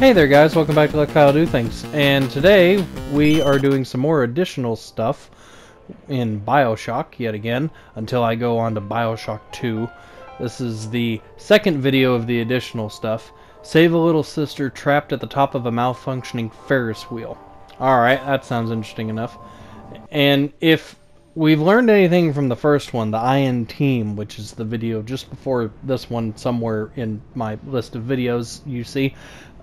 Hey there guys, welcome back to Let Kyle Do Things. And today we are doing some more additional stuff in Bioshock yet again, until I go on to Bioshock 2. This is the second video of the additional stuff. Save a little sister trapped at the top of a malfunctioning Ferris wheel. Alright, that sounds interesting enough. And if we've learned anything from the first one, the Iron Team, which is the video just before this one somewhere in my list of videos you see,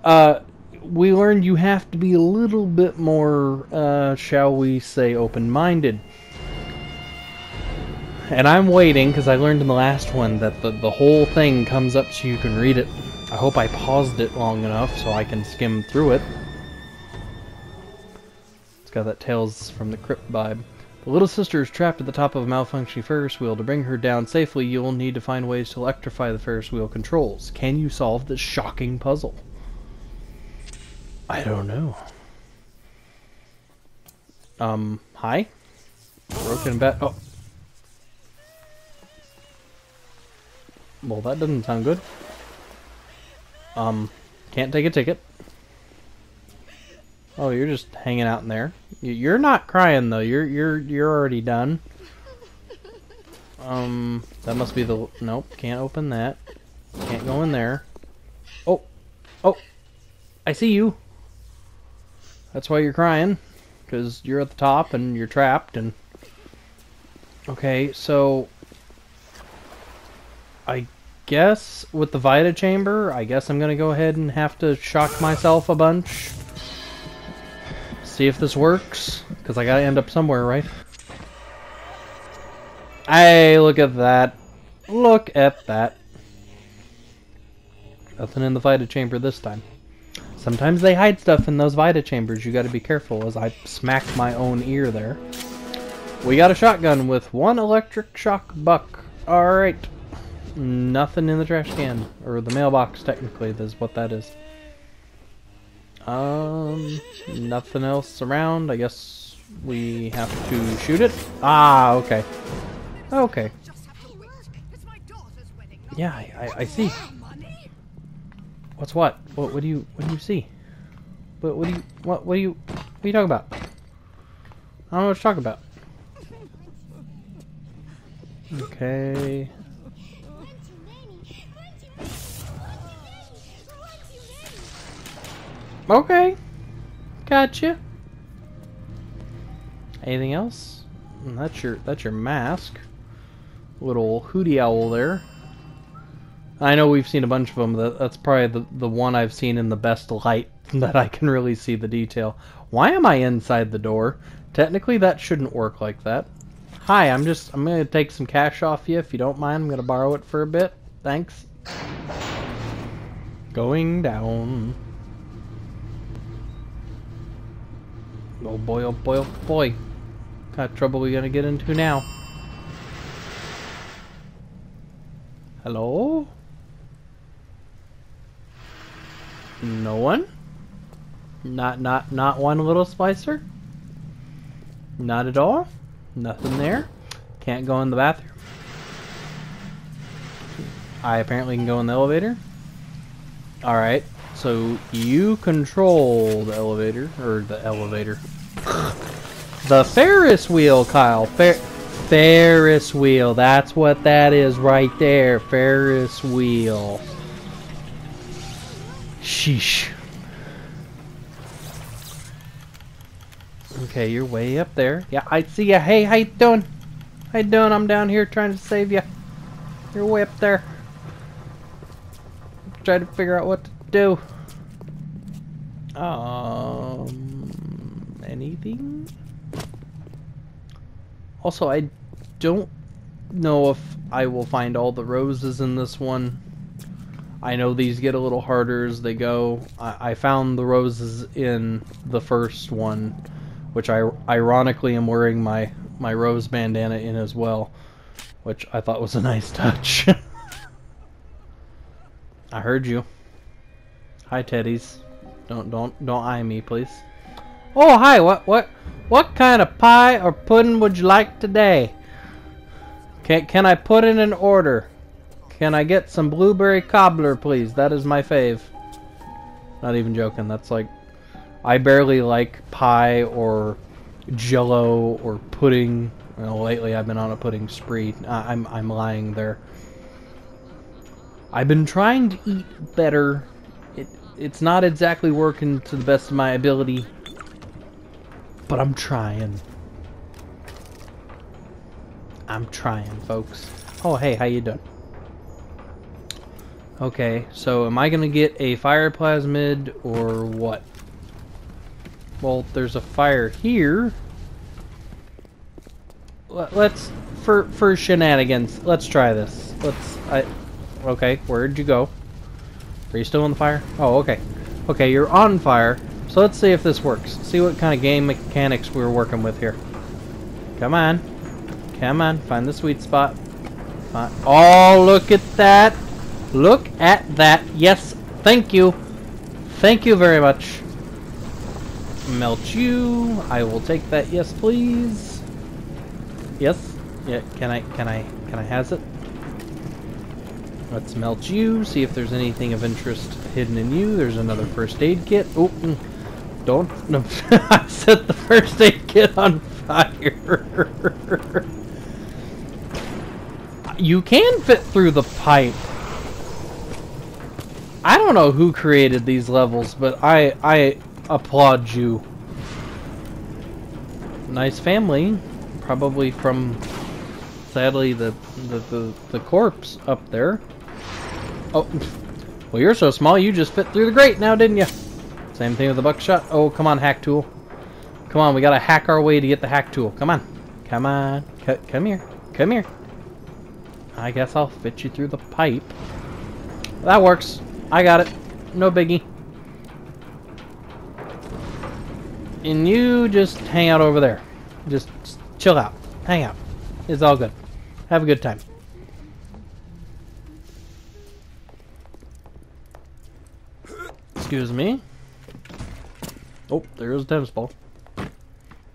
uh, we learned you have to be a little bit more, uh, shall we say, open-minded. And I'm waiting, because I learned in the last one that the, the whole thing comes up so you can read it. I hope I paused it long enough so I can skim through it. It's got that Tales from the Crypt vibe. The little sister is trapped at the top of a malfunctioning Ferris wheel. To bring her down safely, you'll need to find ways to electrify the Ferris wheel controls. Can you solve this shocking puzzle? I don't know. Um, hi? Broken bat. Oh. Well, that doesn't sound good. Um, can't take a ticket. Oh, you're just hanging out in there. You're not crying though. You're you're you're already done. Um, that must be the nope. Can't open that. Can't go in there. Oh, oh, I see you. That's why you're crying, because you're at the top and you're trapped and. Okay, so. I guess with the Vita chamber, I guess I'm gonna go ahead and have to shock myself a bunch. See if this works, because I gotta end up somewhere, right? Hey, look at that. Look at that. Nothing in the Vita chamber this time. Sometimes they hide stuff in those Vita chambers. You gotta be careful as I smacked my own ear there. We got a shotgun with one electric shock buck. Alright. Nothing in the trash can. Or the mailbox, technically, is what that is. Um, nothing else around. I guess we have to shoot it. Ah, okay. Okay. Yeah, I, I, I see. What's what? What what do you what do you see? What what do you what what do you what are you talking about? I don't know what you're talking about. Okay. Okay. Gotcha. Anything else? That's your that's your mask. Little hootie owl there. I know we've seen a bunch of them. That, that's probably the, the one I've seen in the best light that I can really see the detail. Why am I inside the door? Technically, that shouldn't work like that. Hi, I'm just, I'm going to take some cash off you if you don't mind. I'm going to borrow it for a bit. Thanks. Going down. Oh boy, oh boy, oh boy. What kind of trouble we going to get into now? Hello? No one? Not not not one little splicer? Not at all? Nothing there? Can't go in the bathroom. I apparently can go in the elevator. Alright, so you control the elevator, or the elevator. the Ferris wheel, Kyle. Fer Ferris wheel, that's what that is right there. Ferris wheel. Sheesh. Okay, you're way up there. Yeah, I see ya. Hey, how you doing? How you doing? I'm down here trying to save you. You're way up there. Trying to figure out what to do. Um, anything? Also, I don't know if I will find all the roses in this one. I know these get a little harder as they go. I, I found the roses in the first one, which I ironically am wearing my, my rose bandana in as well, which I thought was a nice touch. I heard you. Hi, teddies. Don't don't don't eye me, please. Oh, hi. What what what kind of pie or pudding would you like today? Can can I put in an order? Can I get some blueberry cobbler, please? That is my fave. Not even joking. That's like, I barely like pie or jello or pudding. Well, lately I've been on a pudding spree. I'm, I'm lying there. I've been trying to eat better. It, it's not exactly working to the best of my ability, but I'm trying. I'm trying, folks. Oh, hey, how you doing? Okay, so am I gonna get a fire plasmid or what? Well, there's a fire here. Let- Let's for for shenanigans. Let's try this. Let's. I. Okay, where'd you go? Are you still on the fire? Oh, okay. Okay, you're on fire. So let's see if this works. See what kind of game mechanics we're working with here. Come on. Come on, find the sweet spot. Fi- Oh, look at that. Look at that. Yes, thank you. Thank you very much. Melt you. I will take that. Yes, please. Yes. Yeah, can I can I can I has it? Let's melt you, see if there's anything of interest hidden in you. There's another first aid kit. Oh, don't no, I set the first aid kit on fire. you can fit through the pipe. I don't know who created these levels, but I I applaud you. Nice family, probably from sadly the the the, the corpse up there. Oh, well you're so small you just fit through the grate now, didn't you? Same thing with the buckshot. Oh, come on, hack tool. Come on, we gotta hack our way to get the hack tool. Come on, come on, C come here, come here. I guess I'll fit you through the pipe. That works. I got it. No biggie. And you just hang out over there. Just chill out. Hang out. It's all good. Have a good time. Excuse me. Oh, there's a tennis ball.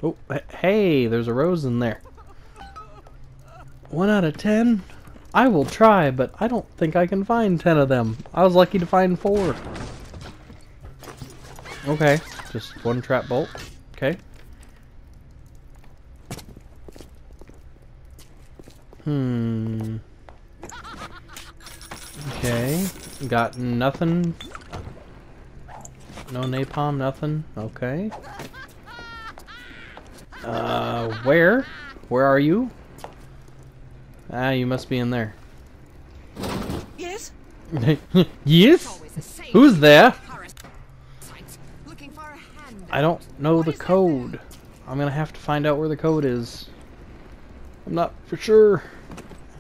Oh, hey, there's a rose in there. One out of ten? I will try, but I don't think I can find ten of them. I was lucky to find four. Okay, just one trap bolt. Okay. Hmm. Okay. Got nothing. No napalm, nothing. Okay. Uh, where? Where are you? Ah, you must be in there. Yes? yes? Always the same. Who's there? Parasites looking for a hand. I don't know the code. I'm gonna have to find out where the code is. I'm not for sure.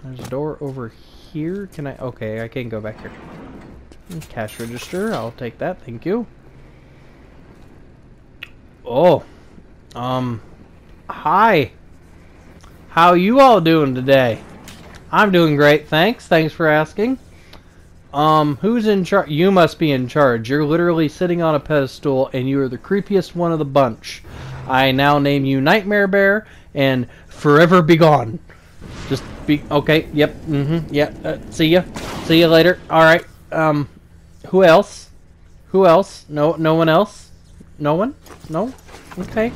There's a door over here. Can I? Okay, I can go back here. Cash register. I'll take that. Thank you. Oh. Um. Hi. How you all doing today? I'm doing great, thanks. Thanks for asking. Um, who's in charge? You must be in charge. You're literally sitting on a pedestal, and you are the creepiest one of the bunch. I now name you Nightmare Bear, and forever be gone. Just be okay. Yep. Mm-hmm. Yep. Uh, see ya. See ya later. All right. Um, who else? Who else? No. No one else. No one. No. Okay.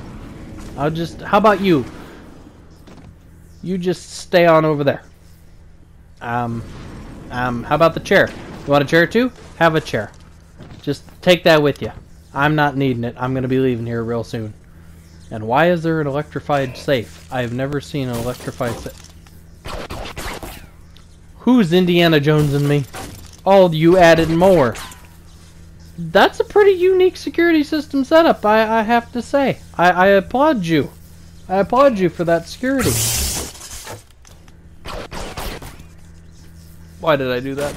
I'll just. How about you? You just stay on over there. Um. Um, how about the chair? You want a chair too? Have a chair. Just take that with you. I'm not needing it. I'm going to be leaving here real soon. And why is there an electrified safe? I've never seen an electrified safe. Who's Indiana Jones and me? Oh, you added more. That's a pretty unique security system setup, I, I have to say. I, I applaud you. I applaud you for that security. Why did I do that?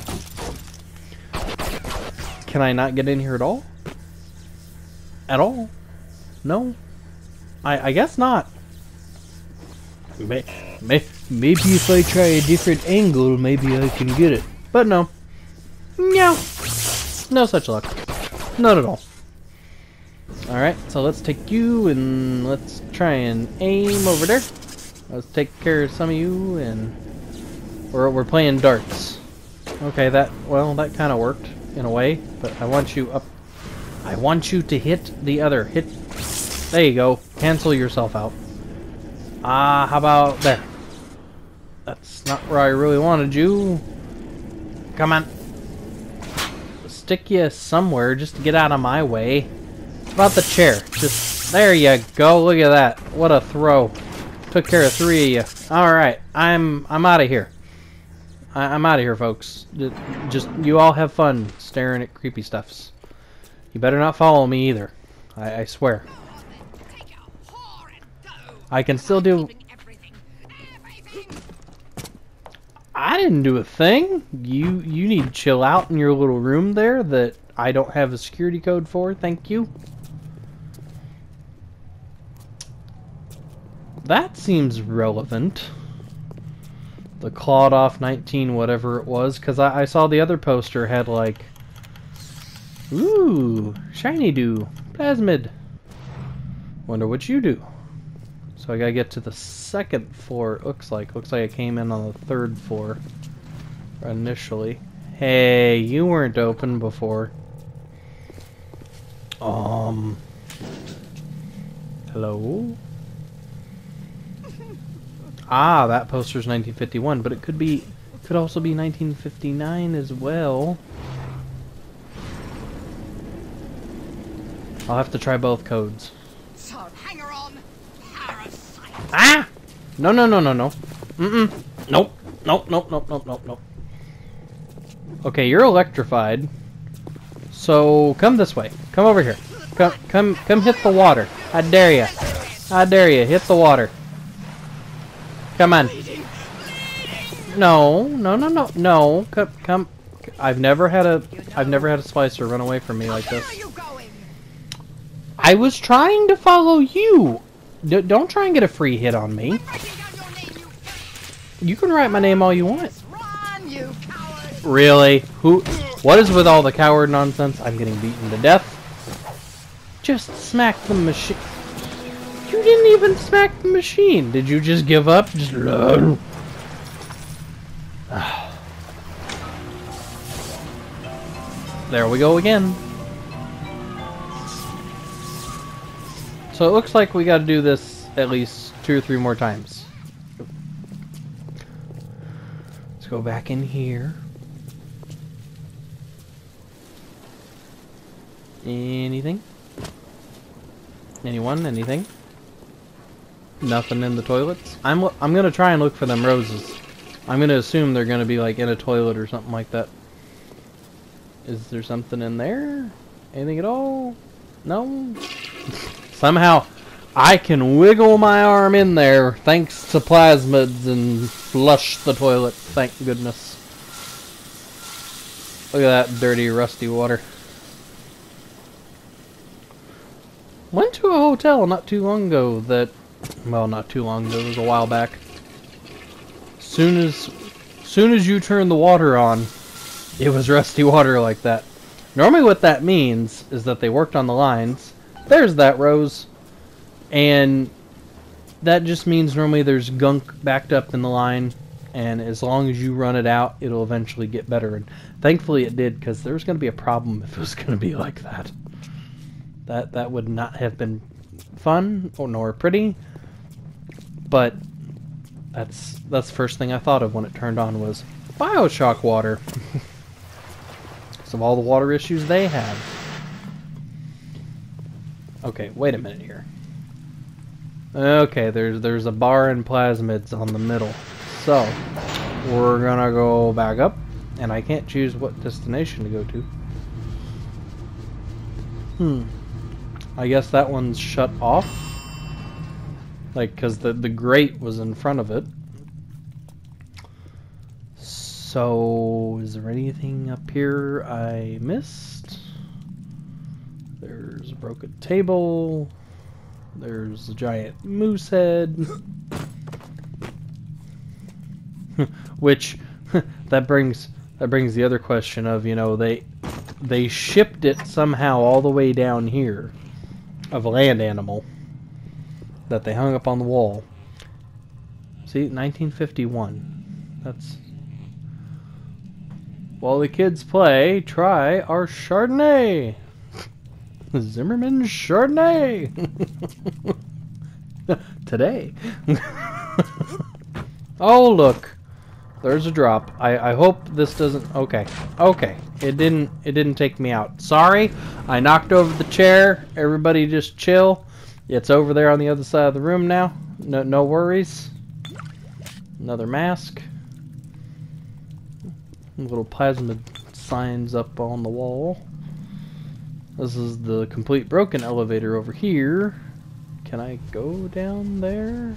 Can I not get in here at all? At all? No? I, I guess not. May, may, maybe if I try a different angle, maybe I can get it. But no. No. No such luck. Not at all. Alright, so let's take you and let's try and aim over there. Let's take care of some of you and we're, we're playing darts. Okay, that, well, that kind of worked in a way, but I want you up I want you to hit the other. Hit. There you go. Cancel yourself out. Ah, how about there? That's not where I really wanted you. Come on. Stick you somewhere just to get out of my way. How about the chair? Just there you go. Look at that. What a throw. Took care of three of you. All right, I'm I'm out of here. I, I'm out of here, folks. Ju- Just you all have fun staring at creepy stuffs. You better not follow me either. I, I swear. I can still do. I didn't do a thing. You you need to chill out in your little room there that I don't have a security code for. Thank you. That seems relevant. The clawed off 19 whatever it was cuz I, I saw the other poster had like Ooh, shiny do, plasmid. Wonder what you do. So I gotta get to the second floor, it looks like. Looks like I came in on the third floor initially. Hey, you weren't open before. Um. Hello? Ah, that poster's 1951, but it could be, could also be 1959 as well. I'll have to try both codes. So hanger on. Parasite. Ah! No, no, no, no, no. Mm-mm. Nope. Nope, nope, nope, nope, nope, nope. Okay, you're electrified. So, come this way. Come over here. Come, come, come hit the water. I dare you. I dare you. Hit the water. Come on. No, no, no, no, no. Come, come. I've never had a, I've never had a splicer run away from me like this. I was trying to follow you. D- don't try and get a free hit on me. You can write my name all you want. Really? Who? What is with all the coward nonsense? I'm getting beaten to death. Just smack the machine. You didn't even smack the machine. Did you just give up? Just. there we go again. So it looks like we got to do this at least two or three more times. Let's go back in here. Anything? Anyone? Anything? Nothing in the toilets? I'm I'm gonna try and look for them roses. I'm gonna assume they're gonna be like in a toilet or something like that. Is there something in there? Anything at all? No? Somehow I can wiggle my arm in there thanks to plasmids and flush the toilet. Thank goodness. Look at that dirty, rusty water. Went to a hotel not too long ago that, well, not too long ago, it was a while back. Soon as, soon as you turn the water on, it was rusty water like that. Normally what that means is that they worked on the lines. There's that rose. And that just means normally there's gunk backed up in the line and as long as you run it out, it'll eventually get better. And thankfully it did because there was going to be a problem if it was going to be like that. That that would not have been fun or nor pretty. But that's that's the first thing I thought of when it turned on was BioShock water. Of all the water issues they have. Okay, wait a minute here. Okay, there's there's a bar and plasmids on the middle. So, we're gonna go back up, and I can't choose what destination to go to. Hmm. I guess that one's shut off. Like, because the, the grate was in front of it. So, is there anything up here I missed? There's a broken table. There's a giant moose head. Which that brings that brings the other question of, you know, they they shipped it somehow all the way down here of a land animal that they hung up on the wall. See, 1951. That's while the kids play, try our Chardonnay. Zimmerman Chardonnay. Today. oh look, there's a drop. I I hope this doesn't. Okay, okay. It didn't. It didn't take me out. Sorry, I knocked over the chair. Everybody just chill. It's over there on the other side of the room now. No no worries. Another mask. Little plasmid signs up on the wall. This is the complete broken elevator over here. Can I go down there?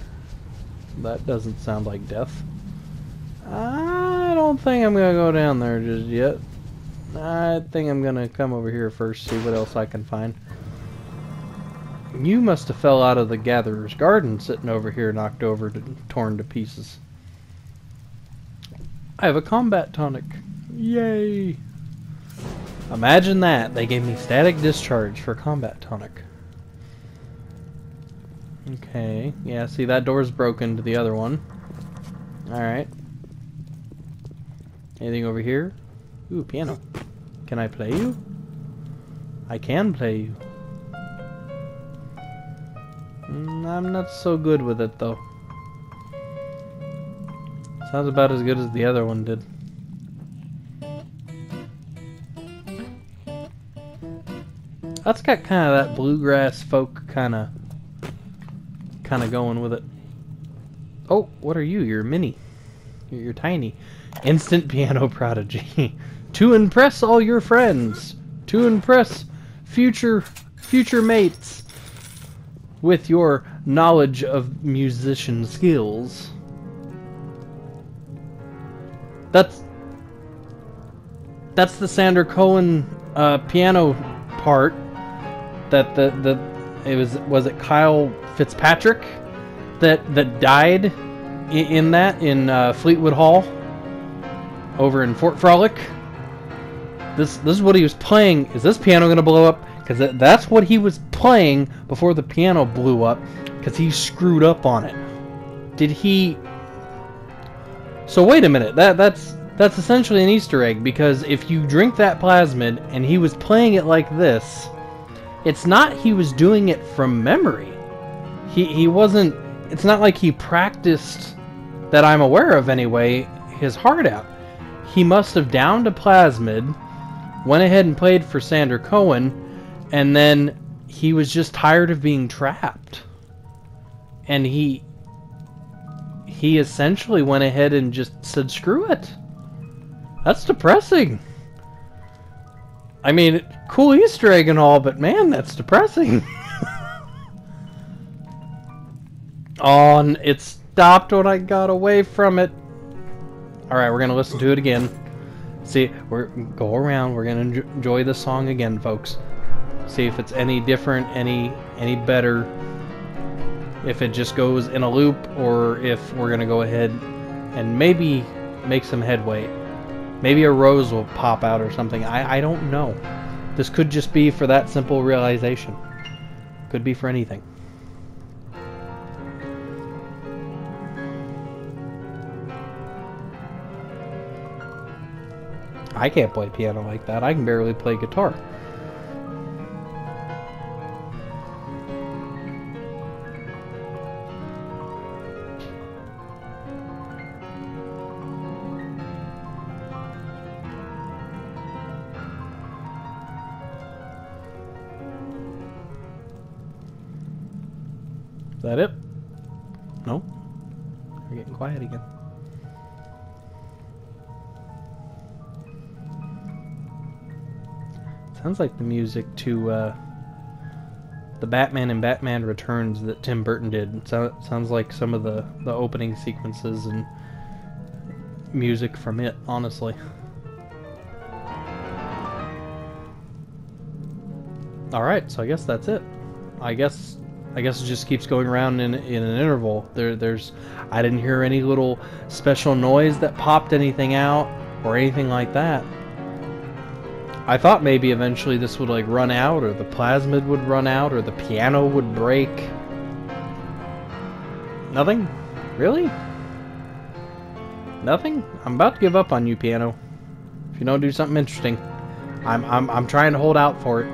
That doesn't sound like death. I don't think I'm gonna go down there just yet. I think I'm gonna come over here first, see what else I can find. You must have fell out of the Gatherer's Garden sitting over here knocked over to torn to pieces. I have a combat tonic. Yay! Imagine that. They gave me static discharge for combat tonic. Okay. Yeah, see that door's broken to the other one. Alright. Anything over here? Ooh, piano. Can I play you? I can play you. Mm, I'm not so good with it though. Sounds about as good as the other one did. That's got kind of that bluegrass folk kind of kind of going with it. Oh, what are you? You're mini. You're, you're tiny. Instant piano prodigy. to impress all your friends. To impress future future mates with your knowledge of musician skills. That's that's the Sander Cohen uh, piano part that the the it was was it Kyle Fitzpatrick that that died in, that in uh, Fleetwood Hall over in Fort Frolic. This this is what he was playing. Is this piano gonna blow up? Because that, that's what he was playing before the piano blew up. Because he screwed up on it. Did he? So wait a minute. That that's that's essentially an Easter egg because if you drink that plasmid and he was playing it like this it's not he was doing it from memory. He he wasn't it's not like he practiced that I'm aware of anyway his heart out. He must have downed a plasmid, went ahead and played for Sander Cohen, and then he was just tired of being trapped. And he he essentially went ahead and just said screw it. That's depressing. I mean, cool Easter egg and all, but man, that's depressing. oh, it stopped when I got away from it. Alright, we're going to listen to it again. See, we're go around. We're to enjoy the song again, folks. See if it's any different, any any better. If it just goes in a loop, or if we're to go ahead and maybe make some headway. Maybe a rose will pop out or something. I, I don't know. This could just be for that simple realization. Could be for anything. I can't play piano like that. I can barely play guitar. Is that it? No? We're getting quiet again. Sounds like the music to uh, the Batman and Batman Returns that Tim Burton did. So, sounds like some of the, the opening sequences and music from it, honestly. Alright, so I guess that's it. I guess I guess it just keeps going around in, in an interval. There, there's, I didn't hear any little special noise that popped anything out or anything like that. I thought maybe eventually this would like run out or the plasmid would run out or the piano would break. Nothing? Really? Nothing? I'm about to give up on you, piano. If you don't do something interesting. I'm, I'm, I'm trying to hold out for it.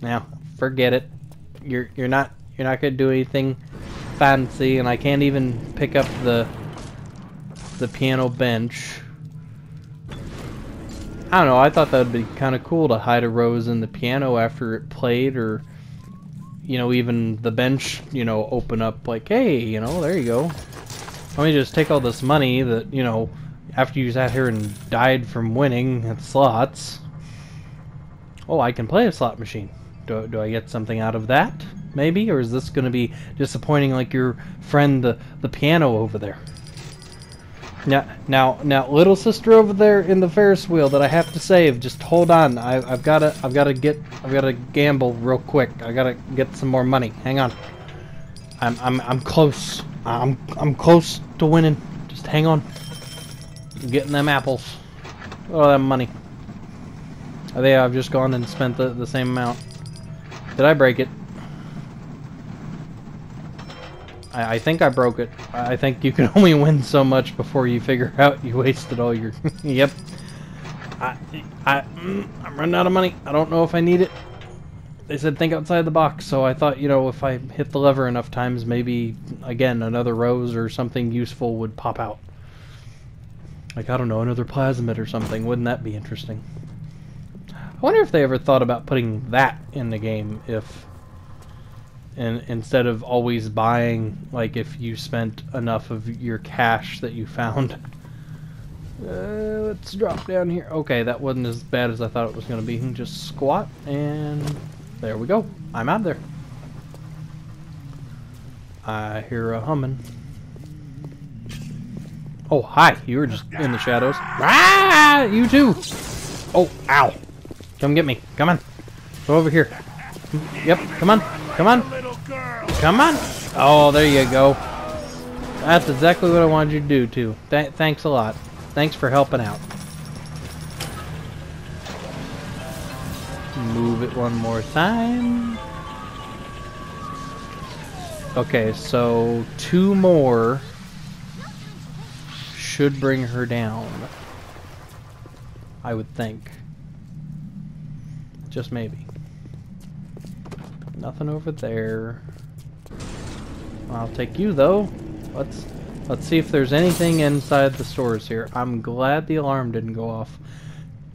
Now, forget it. You're you're not you're not gonna do anything fancy, and I can't even pick up the the piano bench. I don't know. I thought that would be kind of cool to hide a rose in the piano after it played, or you know, even the bench, you know, open up like, hey, you know, there you go. Let me just take all this money that you know, after you sat here and died from winning at slots. Oh, I can play a slot machine. Do, do I get something out of that? Maybe? Or is this going to be disappointing like your friend, the, the piano over there? Now, now, now, little sister over there in the Ferris wheel that I have to save. Just hold on. I, I've got to, I've got to get, I've got to gamble real quick. I got to get some more money. Hang on. I'm, I'm, I'm close. I'm, I'm close to winning. Just hang on. I'm getting them apples. Oh, that money. I think I've just gone and spent the, the same amount. Did I break it? I, I think I broke it. I think you can only win so much before you figure out you wasted all your... yep. I, I, mm, I'm running out of money. I don't know if I need it. They said think outside the box, so I thought, you know, if I hit the lever enough times, maybe, again, another rose or something useful would pop out. Like, I don't know, another plasmid or something. Wouldn't that be interesting? I wonder if they ever thought about putting that in the game, if... And instead of always buying, like, if you spent enough of your cash that you found... Uh, let's drop down here. Okay, that wasn't as bad as I thought it was to be. Just squat, and there we go. I'm out of there. I hear a humming. Oh, hi. You were just in the shadows. Ah! You too! Oh, ow. Come get me. Come on. Go over here. Yep, come on. Come on. Come on. Oh, there you go. That's exactly what I wanted you to do, too. Th thanks a lot. Thanks for helping out. Move it one more time. Okay, so two more should bring her down. I would think. Just maybe. Nothing over there. I'll take you though. Let's let's see if there's anything inside the stores here. I'm glad the alarm didn't go off.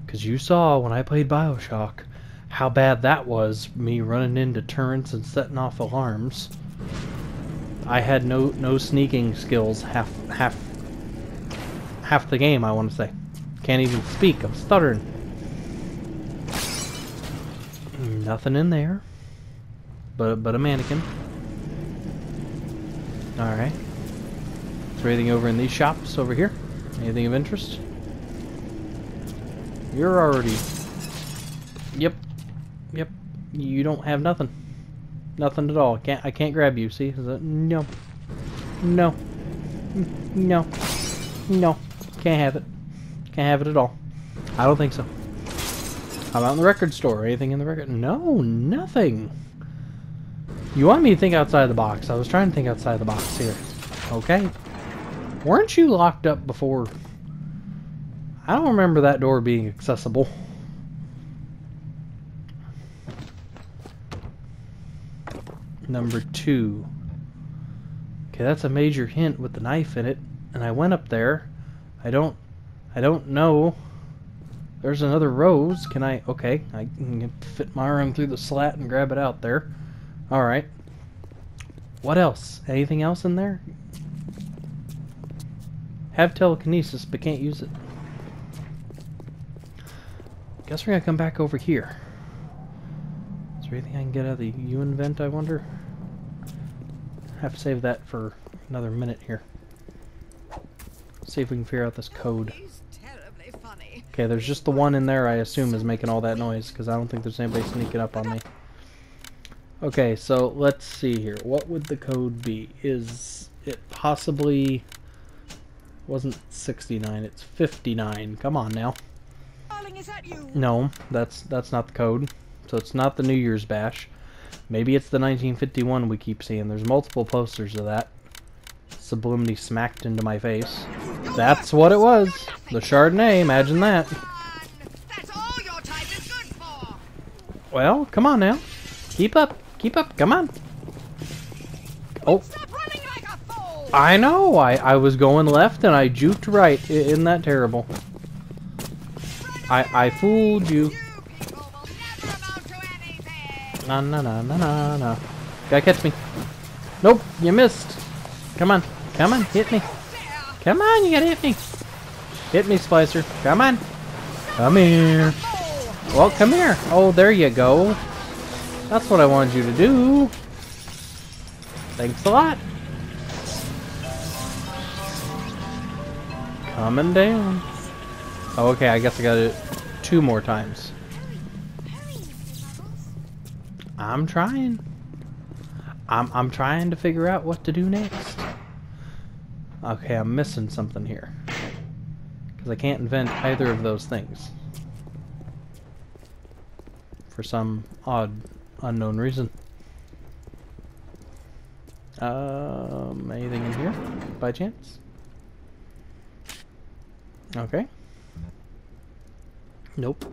Cause you saw when I played Bioshock how bad that was, me running into turrets and setting off alarms. I had no no sneaking skills half half half the game I want to say. Can't even speak, I'm stuttering. Nothing in there. But but a mannequin. Alright. Is there anything over in these shops over here? Anything of interest? You're already... Yep. Yep. You don't have nothing. Nothing at all. Can't I can't grab you, see? Is that no. No. No. No. Can't have it. Can't have it at all. I don't think so. How about in the record store? Anything in the record? No, nothing. You want me to think outside the box. I was trying to think outside the box here. Okay. Weren't you locked up before? I don't remember that door being accessible. Number two. Okay, that's a major hint with the knife in it. And I went up there. I don't... I don't know. There's another rose. Can I... Okay, I can fit my arm through the slat and grab it out there. Alright. What else? Anything else in there? Have telekinesis, but can't use it. Guess we're gonna come back over here. Is there anything I can get out of the U-Invent, I wonder? Have to save that for another minute here. See if we can figure out this code. He's terribly funny. Okay, there's just the one in there I assume is making all that noise, because I don't think there's anybody sneaking up on me. Okay, so let's see here. What would the code be? Is it possibly... wasn't 69, it's 59. Come on now. Darling, is that you? No, that's that's not the code. So it's not the New Year's bash. Maybe it's the 1951 we keep seeing. There's multiple posters of that. Sublimity smacked into my face. That's what it was. The Chardonnay, imagine that. Come on. That's all your type is good for. Well, come on now. Keep up. Keep up. Come on. Oh, like! I know. I, I was going left and I juked right. Isn't that terrible? I, I fooled you. You people will never amount to anything! Na na na na na na. Gotta catch me. Nope, you missed. Come on. Come on, hit me. Come on, you gotta hit me. Hit me, Splicer. Come on. Come here. Well, come here. Oh, there you go. That's what I wanted you to do. Thanks a lot. Coming down. Oh, okay, I guess I got it two more times. I'm trying. I'm I'm trying to figure out what to do next. Okay, I'm missing something here. Because I can't invent either of those things. For some odd, unknown reason. Um, anything in here, by chance? Okay. Nope.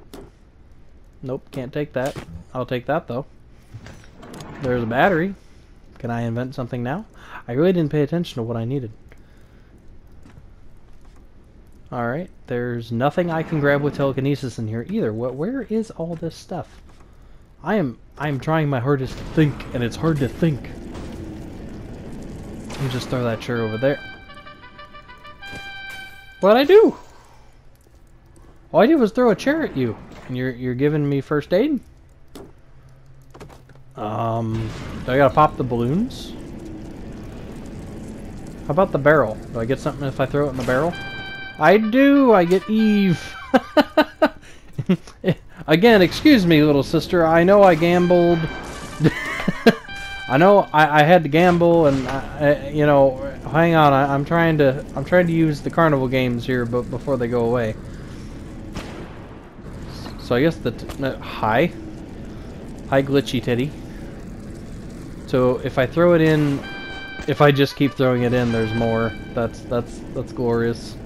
Nope, can't take that. I'll take that, though. There's a battery. Can I invent something now? I really didn't pay attention to what I needed. Alright, there's nothing I can grab with telekinesis in here either. What, where is all this stuff? I am I am trying my hardest to think, and it's hard to think. Let me just throw that chair over there. What'd I do? All I did was throw a chair at you, and you're you're giving me first aid. Um, do I gotta pop the balloons? How about the barrel? Do I get something if I throw it in the barrel? I do. I get Eve. Again, excuse me, little sister. I know I gambled. I know I, I had to gamble, and I, I, you know, hang on. I, I'm trying to I'm trying to use the carnival games here, but before they go away. So I guess the uh, hi, hi, glitchy titty. So if I throw it in, if I just keep throwing it in, there's more. That's that's that's glorious.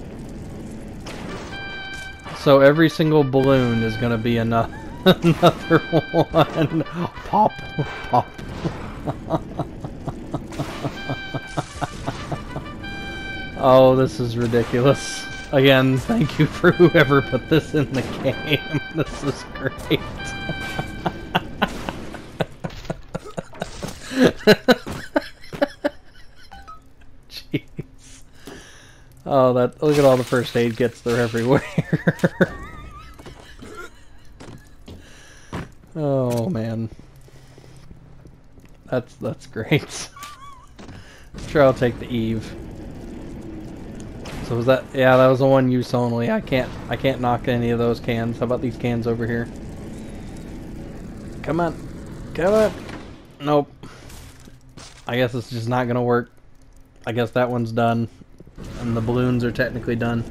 So every single balloon is gonna be another another one. Pop, pop. oh, this is ridiculous. Again, thank you for whoever put this in the game. This is great. Oh, that look at all the first aid kits. They're everywhere. oh man, that's that's great. sure, I'll take the Eve. So was that? Yeah, that was the one use only. I can't I can't knock any of those cans. How about these cans over here? Come on, come on. Nope. I guess it's just not gonna work. I guess that one's done. And the balloons are technically done.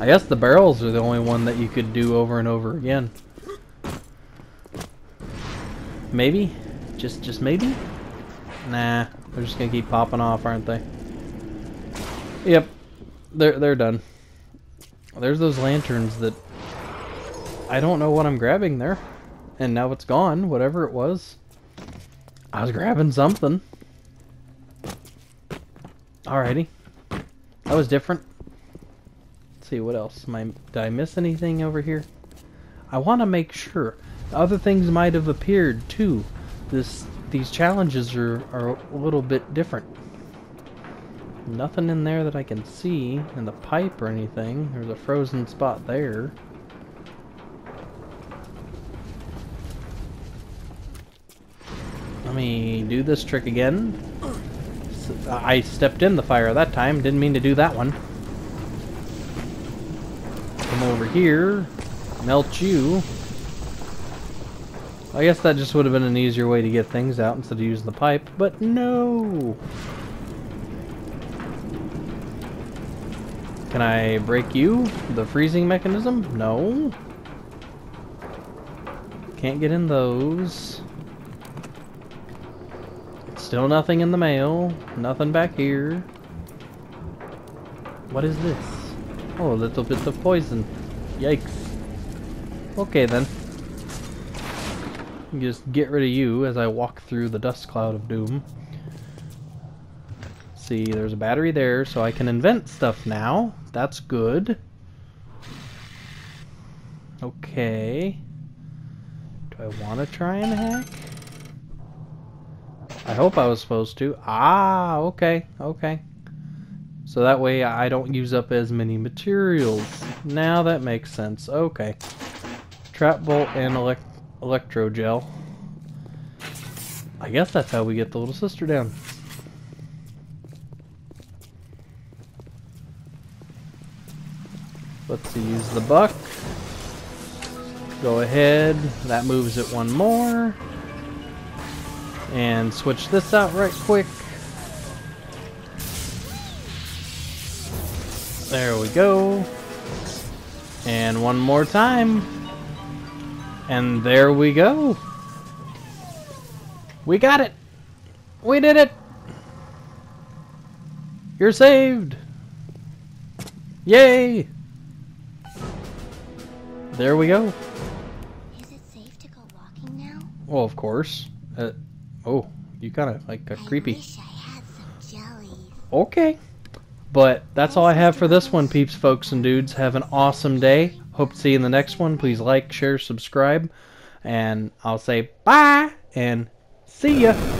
I guess the barrels are the only one that you could do over and over again. Maybe? Just just maybe? Nah, they're just gonna keep popping off, aren't they? Yep. They're they're done. There's those lanterns that I don't know what I'm grabbing there. And now it's gone, whatever it was. I was grabbing something. Alrighty. That was different. Let's see what else. I, did I miss anything over here? I want to make sure. Other things might have appeared too. This these challenges are, are a little bit different. Nothing in there that I can see in the pipe or anything. There's a frozen spot there. Let me do this trick again. I stepped in the fire that time. Didn't mean to do that one. Come over here. Melt you. I guess that just would have been an easier way to get things out instead of using the pipe, but no! Can I break you? The freezing mechanism? No. Can't get in those. Still nothing in the mail. Nothing back here. What is this? Oh, a little bit of poison. Yikes. Okay then. Just get rid of you as I walk through the dust cloud of doom. See, there's a battery there, so I can invent stuff now. That's good. Okay. Do I want to try and hack? I hope I was supposed to. Ah, okay, okay. So that way I don't use up as many materials. Now that makes sense. Okay. Trap bolt and elec electro gel. I guess that's how we get the little sister down. Let's use the buck. Go ahead. That moves it one more. And switch this out right quick. There we go. And one more time. And there we go. We got it. We did it. You're saved. Yay. There we go. Is it safe to go walking now? Well, of course. Uh, oh, you kind of like a creepy. I wish I had some. Okay. But that's all I have for this one, peeps, folks, and dudes. Have an awesome day. Hope to see you in the next one. Please like, share, subscribe. And I'll say bye and see ya.